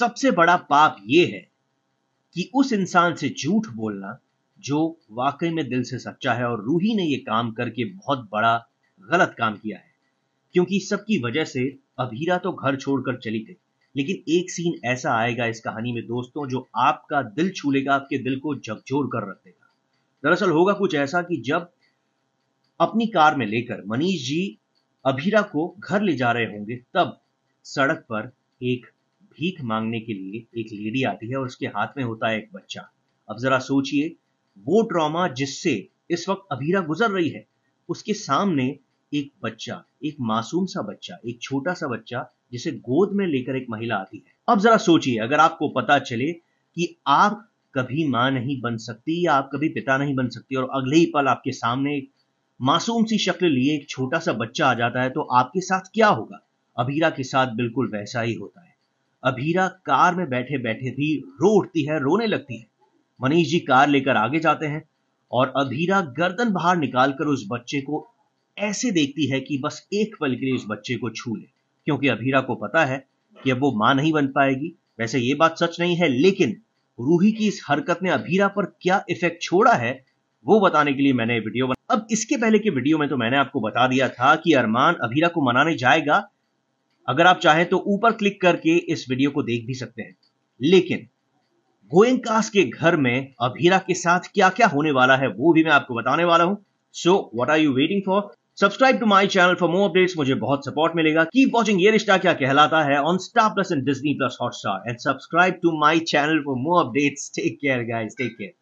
सबसे बड़ा पाप यह है कि उस इंसान से झूठ बोलना, जो वाकई में दिल से सच्चा है और रूही ने यह काम करके बहुत बड़ा गलत काम किया है। क्योंकि सबकी वजह से अभीरा तो घर छोड़कर चली गई, लेकिन एक सीन ऐसा आएगा इस कहानी में दोस्तों, जो आपका दिल छू लेगा आपके दिल को झकझोर कर रख देगा। दरअसल होगा कुछ ऐसा कि जब अपनी कार में लेकर मनीष जी अभीरा को घर ले जा रहे होंगे, तब सड़क पर एक भीख मांगने के लिए एक लेडी आती है और उसके हाथ में होता है एक बच्चा। अब जरा सोचिए, वो ड्रामा जिससे इस वक्त अभीरा गुजर रही है, उसके सामने एक बच्चा, एक मासूम सा बच्चा, एक छोटा सा बच्चा जिसे गोद में लेकर एक महिला आती है। अब जरा सोचिए, अगर आपको पता चले कि आप कभी माँ नहीं बन सकती या आप कभी पिता नहीं बन सकती और अगले ही पल आपके सामने एक मासूम सी शक्ल लिए एक छोटा सा बच्चा आ जाता है तो आपके साथ क्या होगा? अभीरा के साथ बिल्कुल वैसा ही होता है। अभीरा कार में बैठे बैठे भी रो उठती है, रोने लगती है। मनीष जी कार लेकर आगे जाते हैं और अभीरा गर्दन बाहर निकालकर उस बच्चे को ऐसे देखती है कि बस एक पल के लिए उस बच्चे को छू ले, क्योंकि अभीरा को पता है कि अब वो माँ नहीं बन पाएगी। वैसे ये बात सच नहीं है, लेकिन रूही की इस हरकत ने अभीरा पर क्या इफ़ेक्ट छोड़ा है, वो बताने के लिए मैंने वीडियो बना अब इसके पहले के वीडियो में तो मैंने आपको बता दिया था कि अरमान अभीरा को मनाने जाएगा अगर आप चाहें तो ऊपर क्लिक करके इस वीडियो को देख भी सकते हैं। लेकिन गोयंकास के घर में अभीरा के साथ क्या क्या होने वाला है, वो भी मैं आपको बताने वाला हूँ। So what are you waiting for subscribe to my channel for more updates मुझे बहुत सपोर्ट मिलेगा। कीप वॉचिंग ये Rishta Kya Kehlata Hai on Star Plus and Disney Plus Hotstar and subscribe to my channel for more updates take care guys take care